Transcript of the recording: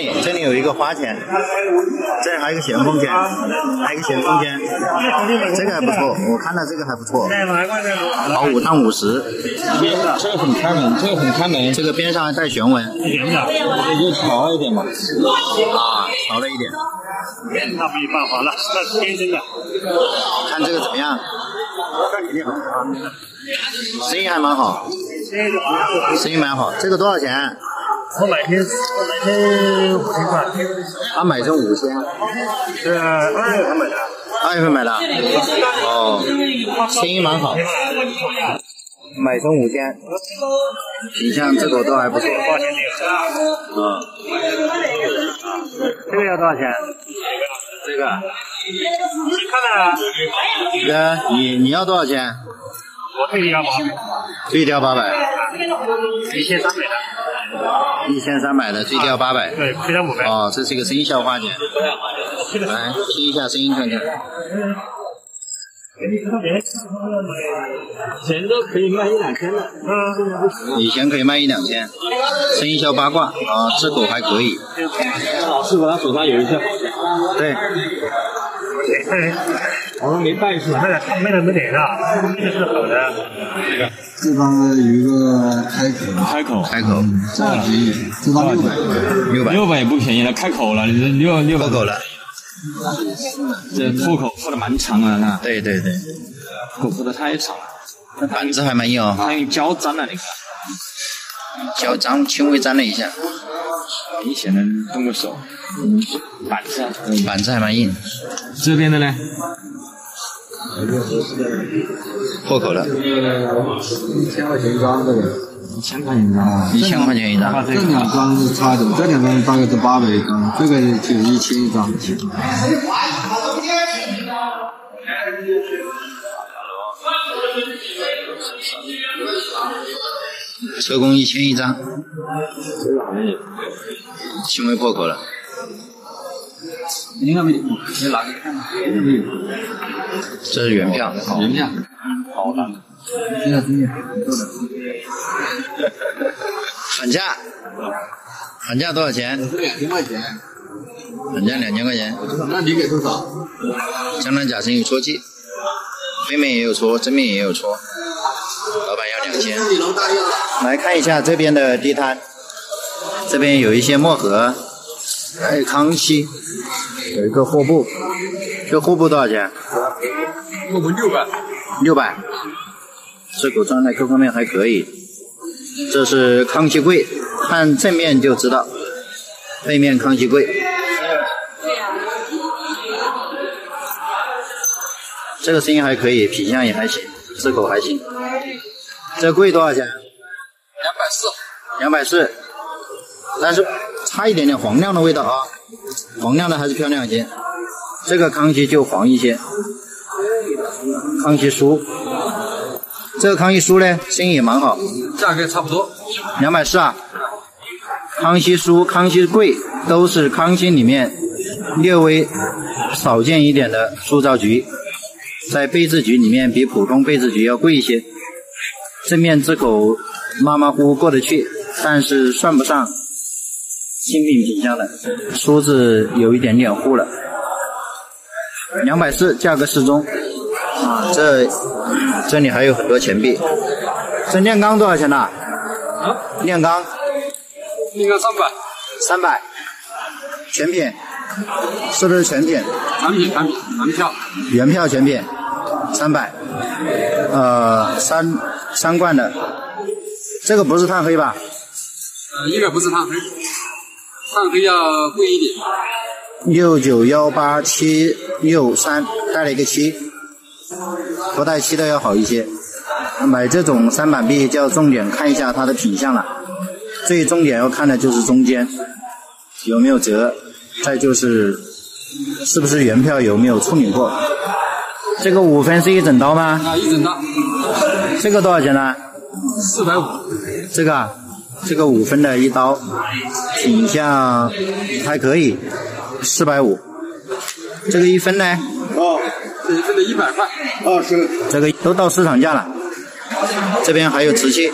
里，这里有一个花钱，这里还有一个咸丰钱，还有一个咸丰钱，这个还不错，我看到这个还不错，好五趟五十，这个很开门，这个很开门，这个边上还带旋纹，就潮一点嘛。啊，潮了一点，那没办法了，那是天生的。看这个怎么样？生意还蛮好，生意蛮好，这个多少钱？我买天，我买天五千块，他买成五千，是二月份买的。二月份买的，哦，生意蛮好，买成五千，品相这个都还不错，多少钱这个？啊，这个要多少钱？这个，你看。看，哥，你你要多少钱？我退你要八最低要八百，一千三百的，一千三百的最低要八百。对，亏他五百。哦，这是一个生肖花钱，来听一下声音看看。以前都可以卖一两千的，以前可以卖一两千，生肖八卦啊，这狗还可以。师傅他手上有一些好的，对，对，我们没带出来。那个他卖的没点上，这个是好的。这张有一个开口，开口，开口。这样便宜，这张六百，六百，六百也不便宜了，开口了，你这六六百。破口了。这破口破的蛮长的，那。对对对，口破的太长了，那板子还蛮硬哦，它用胶粘了，你看，脚脏轻微粘了一下，明显的动过手。板子啊，板子还蛮硬，这边的呢？破口了，一千块钱一张这个，一千块钱一张，一千块钱一张。这两张是差的，这两张大概是八百一张，这个就一千一张。车工一千一张，这个好像也轻微破口了。应该没，你拿给看看，这是原票，原价，好的，现在真的喊价，喊价多少钱？两千块钱，喊价两千块钱。那你给多少？江南假生有戳记，背面也有戳，正面也有戳。老板两千。来看一下这边的地摊，这边有一些墨盒，还有康熙，有一个货布，这货布多少钱？货布六百。六百。这狗状态各方面还可以。这是康熙柜，看正面就知道，背面康熙柜。这个声音还可以，品相也还行，这狗还行。这贵多少钱？两百四。两百四，但是差一点点黄亮的味道啊，黄亮的还是漂亮一些。这个康熙就黄一些，康熙酥，这个康熙酥呢，生意也蛮好，价格差不多。两百四啊。康熙酥、康熙贵都是康熙里面略微少见一点的塑造局，在贝制局里面比普通贝制局要贵一些。正面这口马马虎虎过得去，但是算不上新品品相的，梳子有一点点糊了。两百四，价格适中。啊，这这里还有很多钱币。这炼钢多少钱呢？啊，炼钢炼钢三百。三百，全品，是不是全品？产品产品原票。原票全品，三百，呃，三三罐的，这个不是炭黑吧？呃，应该不是炭黑，炭黑要贵一点。六九幺八七六三带了一个七，不带七的要好一些。买这种三板币就要重点看一下它的品相了，最重点要看的就是中间有没有折，再就是是不是原票有没有处理过。这个五分是一整刀吗？啊，一整大这个多少钱呢？四百五。这个啊，这个五分的一刀，品相还可以，四百五。这个一分呢？哦，这一分的一百块。二十。这个都到市场价了。这边还有瓷器，